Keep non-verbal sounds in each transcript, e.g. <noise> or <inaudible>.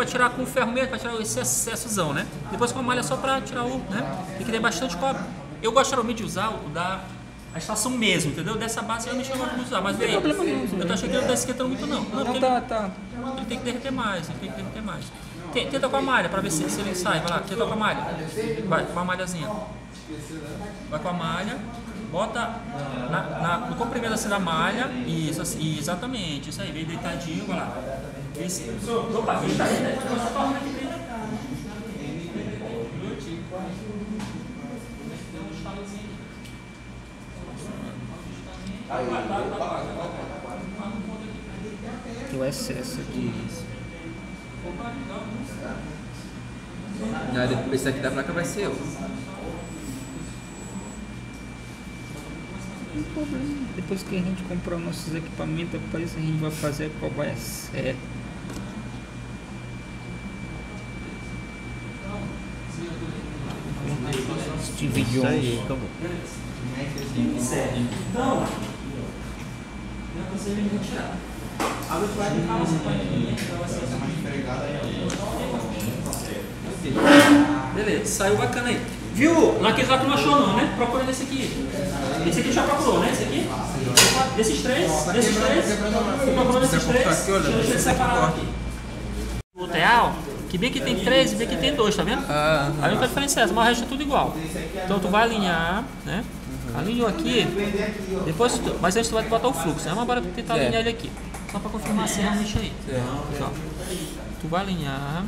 pode tirar com o ferro mesmo, para tirar esse excessozão, né? Depois com a malha só para tirar o, né? Tem que ter bastante cobre. Eu gosto geralmente de usar o da a estação mesmo, entendeu? Dessa base eu não chamo de usar, mas veio. Eu tô achando que ele não tá esquentando muito não. Não, Não, tá, tá. ele, ele tem que derreter mais, ele tem que derreter mais. Te- Tenta com a malha para ver se, se ele sai, vai lá, tenta com a malha. Vai, com a malhazinha. Vai com a malha, bota na, na- no comprimento assim da malha, isso, assim, exatamente, isso aí, vem deitadinho, vai lá. Esse, opa, forma aqui bem O excesso aqui. Não, depois esse aqui da placa vai ser eu. Não problema. Depois que a gente comprar nossos equipamentos, depois a gente vai fazer qual vai Isso Jones. aí, acabou. Então, retirar. Abre o de então assim, Beleza, saiu bacana aí. Viu? Naquele lá que não achou não, né? Procura nesse aqui. Esse aqui já procurou, né? Esse aqui? Desses três? Desses três? Você procurou desses três? Deixa eu deixa eu separar aqui. Que bem que tem três e bem que tem dois, tá vendo? Ah, A única diferença é essa, mas o resto é tudo igual. Então tu vai alinhar, né? Alinhou aqui, depois tu, mas antes tu vai botar o fluxo, né? Mas bora tentar É. alinhar ele aqui. Só pra confirmar se realmente é aí. Aqui, ó. Tu vai alinhar.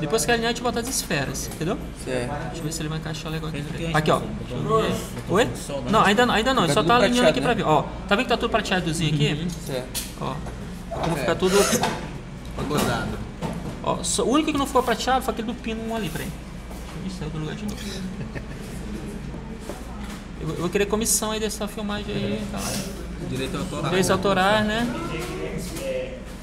Depois que alinhar, a gente bota as esferas, entendeu? certo. Deixa eu ver se ele vai encaixar legal aqui. Aqui, ó. Oi? Não, ainda não, ainda não. Ele só tá alinhando aqui prateado, pra ver. Ó, tá vendo que tá tudo prateadozinho aqui? Certo. Ó. Como fica tudo. Gozado. Ó, só- o único que não ficou prateado foi aquele do pino 1 ali, peraí. Ih, saiu do lugar de novo. Eu, eu vou querer comissão aí dessa filmagem aí, tá? Direito autoral. Direitos autorais, né?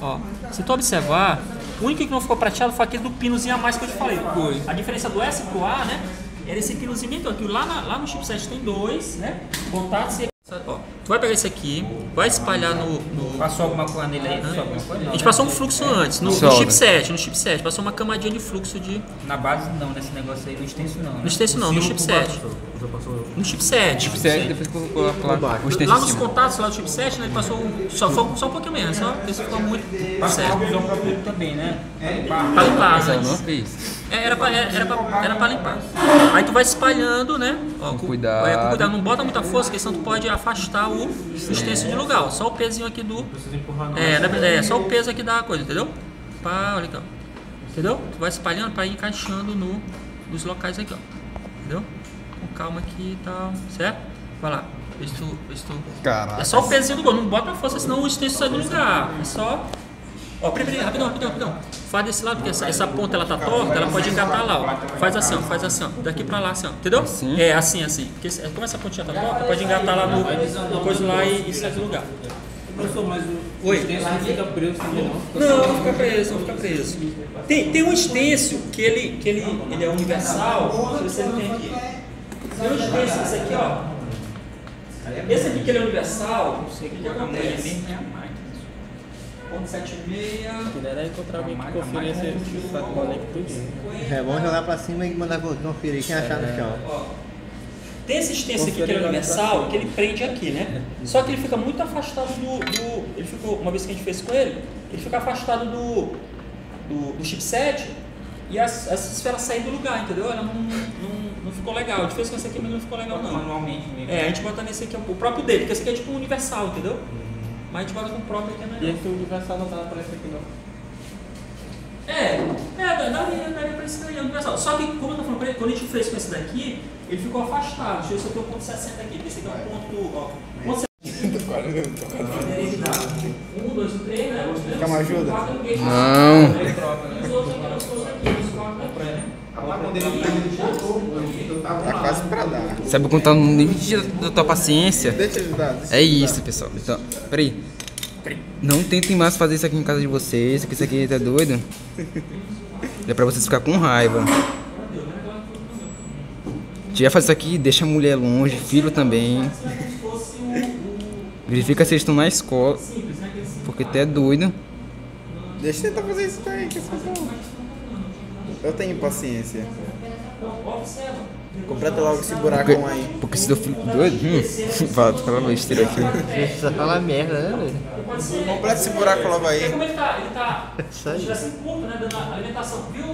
Ó, se tu observar, o único que não ficou prateado foi aquele do pinozinho a mais que eu te falei. Foi. A diferença do S pro A, né? Era esse pinozinho bem aqui. Lá, na- lá no chipset tem dois, né? Contatos e. Ó, tu vai pegar esse aqui, vai espalhar no- no, Passou alguma coisa nele aí? Passou alguma coisa? a Não, gente né? passou um fluxo antes, no, no Solda. chipset, no chipset, passou uma camadinha de fluxo de. Na base não, nesse negócio aí, no extenso não. né? No extenso não, no chipset. No chipset. Certo, depois colocou a placa. Lá nos cima. contatos, lá do chipset, né, ele passou um- só, foi, só um pouquinho menos, só, esse ficou muito Passou certo. também, né? Pra limpar, né? É, Era pra, era, era, pra, era pra limpar. Aí tu vai espalhando, né? Ó, Com cuidado. É, com cuidado, não bota muita força, porque senão tu pode afastar o extenso de lugar. ó. Só o pezinho aqui do. É, é, só o peso aqui da coisa, entendeu? Pá, olha aqui, ó. Entendeu? Tu vai espalhando pra ir encaixando no, nos locais aqui, ó. Entendeu? Com calma aqui e tal. Certo? Vai lá. Tu. Vê se tu... Caraca. É só o pezinho do gol, não bota força, senão o extenso sai do lugar. É só. Ó, primeiro, rapidão, rapidão, rapidão. Faz desse lado, porque essa, essa ponta ela tá torta, ela pode engatar lá, ó. Faz assim, ó, faz assim, ó. Daqui pra lá, assim, ó. Entendeu? Assim? É, assim, assim. Porque se- como essa pontinha tá torta, pode engatar lá no, no coisa lá e, e sair do lugar. Professor, mas o Oi. extenso não fica preso também não. Não, não fica preso, não fica preso. Tem, tem um extenso que ele, que ele, ele é universal. Eu se ele tem aqui. Tem um extenso, esse aqui, ó. Esse aqui que ele é universal, o que acontece? Ponto 76. Era encontrar alguém que conferência esse conecto tudinho. É bom jogar pra cima e mandar conferir quem achar no chão. Ó, Tem esse extenso aqui que ele é universal, que ele prende aqui, né? Só que ele fica muito afastado do, do- Ele ficou, uma vez que a gente fez com ele, ele fica afastado do, do, do chipset e as, as esferas saem do lugar, entendeu? Ela não, não, não ficou legal. A gente fez com esse aqui, mas não ficou legal não. Manualmente mesmo. É, a gente bota nesse aqui, o próprio dele, porque esse aqui é tipo um universal, entendeu? Mas a gente bota com o próprio aqui, é E melhor. esse universal não tá aparecendo aqui não. É, é, daria, daria pra esse daí, é universal. Só que, como eu tô falando pra ele, quando a gente fez com esse daqui, ele ficou afastado. Deixa eu ver se eu tenho um ponto 60 aqui, esse aqui é um ponto, ó. Ponto 60. Um, dois, três, né? Quer uma ajuda? Não. Os outros aqui não foram aqui, os quatro aqui, né? Tá quase pra dar. Sabe contar no limite da tua paciência? Deixa eu ajudar. deixa É isso, pessoal. Então, peraí. Não tentem mais fazer isso aqui em casa de vocês, que isso aqui tá doido. É pra vocês ficar com raiva. Se vai fazer isso aqui, deixa a mulher longe, filho também. Verifica se eles estão na escola. Porque tu é doido. Deixa eu tentar fazer isso daí, que é. Eu tenho paciência. Completa logo esse buracão Porque, aí. porque se eu filho doido, hum, <laughs> fala, fala besteira aqui. Você só fala merda, né, velho? Completa esse buraco logo aí. Como ele tá? Ele tá. Isso aí. Assim curto, né? Dando a alimentação. Viu?